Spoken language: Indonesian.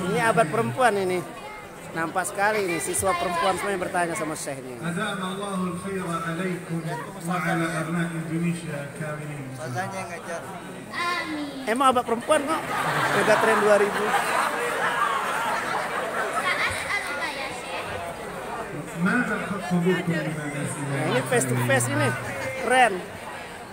Ini abad perempuan ini. Nampak sekali ini siswa perempuan semuanya bertanya sama Syekh ini. أدام ngajar. Emang abad perempuan kok? Mega Tren 2000. Nah, ini face to face ini. Keren.